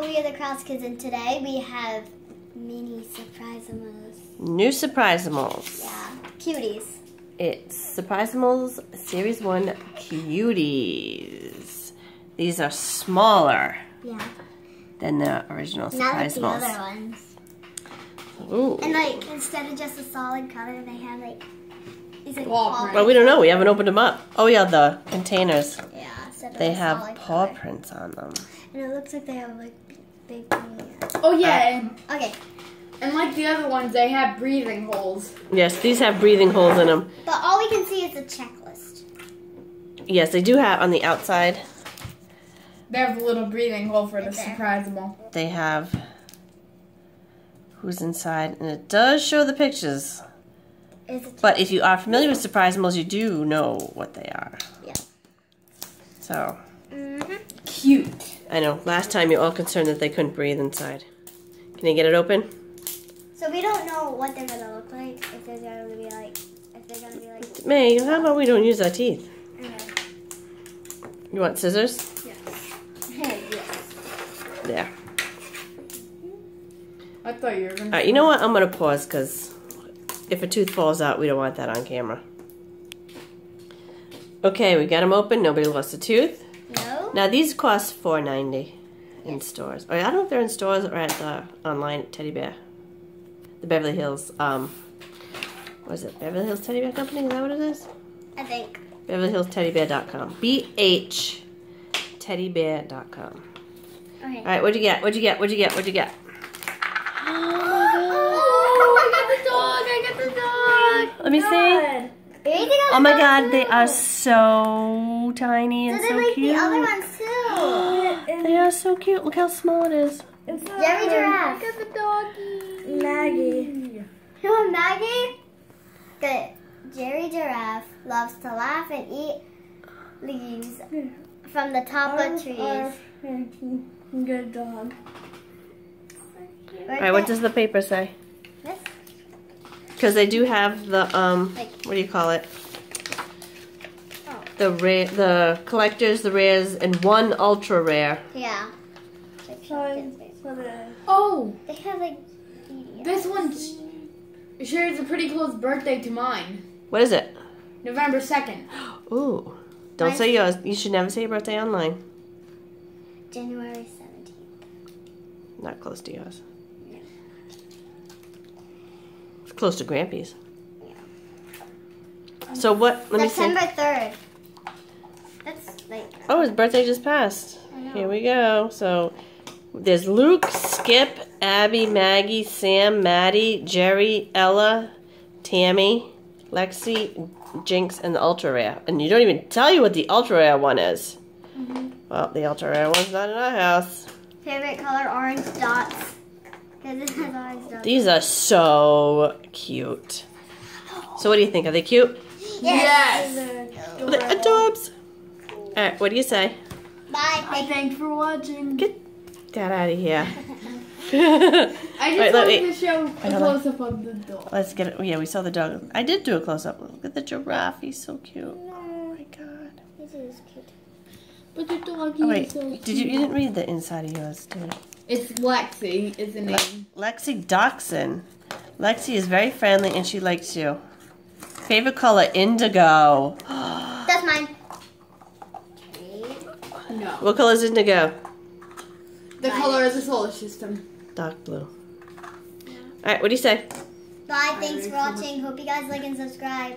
Hello, we are the Kraus Kids, and today we have mini surprizamals. New Surprizamals. Yeah, cuties. It's Surprizamals Series 1 Cuties. These are smaller Yeah, than the original not like the other ones. Ooh. And like, instead of just a solid color, they have like these like Paw paw prints. Well, we don't know. We haven't opened them up. Oh, yeah, the containers. Yeah, They have paw color. prints on them. And it looks like they have like big. big Oh yeah, and, okay, and like the other ones, they have breathing holes. Yes, these have breathing holes in them. but all we can see is the checklist. Yes, they do have on the outside. They have a little breathing hole for the Right there. surprisable. They have who's inside, and it does show the pictures. But if you are familiar with Surprizamals, you do know what they are. Yeah. So, Mm-hmm. Cute. I know. Last time you're all concerned that they couldn't breathe inside. Can you get it open? So we don't know what they're gonna look like. If they're gonna be like, if they're gonna be like. May, how about we don't use our teeth? Okay. You want scissors? yes. There. I thought you were gonna. All right, you know what? I'm going to pause because if a tooth falls out, we don't want that on camera. Okay, we got them open. Nobody lost a tooth. No. Now, these cost $4.90 in stores. Or I don't know if they're in stores or at the online Teddy Bear. The Beverly Hills, um, what is it? Beverly Hills Teddy Bear Company? Is that what it is? I think. BeverlyHillsTeddyBear.com. B-H teddybear.com. Okay. All right, what'd you get? What'd you get? What'd you get? What'd you get? Oh, I got the dog! I got the dog! Let me see. Oh my god, they are so tiny and So so, they're like cute. the other ones too. They are so cute. Look how small it is. It's Jerry Giraffe. I got the doggy. Maggie. You want Maggie? Good. Jerry Giraffe loves to laugh and eat leaves from the top of trees. Good dog. All right, what does the paper say? This? Because they do have the um, what do you call it? The rare, the collectors, the rares, and one ultra rare. Yeah. Like Shopkins. Oh, They have like. this one shares a pretty close birthday to mine. What is it? November 2nd. Ooh, don't say yours. You should never say your birthday online. January 17th. Not close to yours. No. It's close to Grampy's. Yeah. So what? Let me see. September 3rd. That's like. Oh, his birthday just passed. Here we go. So there's Luke, Skip, Abby, Maggie, Sam, Maddie, Jerry, Ella, Tammy, Lexi, Jinx, and the ultra rare. And you don't even tell you what the ultra rare one is. Mm-hmm. Well, the ultra rare one's not in our house. Favorite color orange dots. Because it has orange dots. These are so cute. So what do you think? Are they cute? Yes. They're adorbs. All right, what do you say? Bye. Thank Thanks for watching. Get that out of here. I just Wait, let wanted me- to show a hold close up of the dog. Let's get it. Yeah, we saw the dog. I did do a close up. Look at the giraffe. He's so cute. Oh my god. This is cute. But the doggy Oh wait, is so did you? You didn't read the inside of yours, did you? It's Lexi, is the name. Lexi Dachshund. Lexi is very friendly and she likes you. Favorite color indigo. That's mine. No. what color is indigo? The color of the solar system. Dark blue. All right, what do you say? Bye. Thanks for watching. Hope you guys like and subscribe.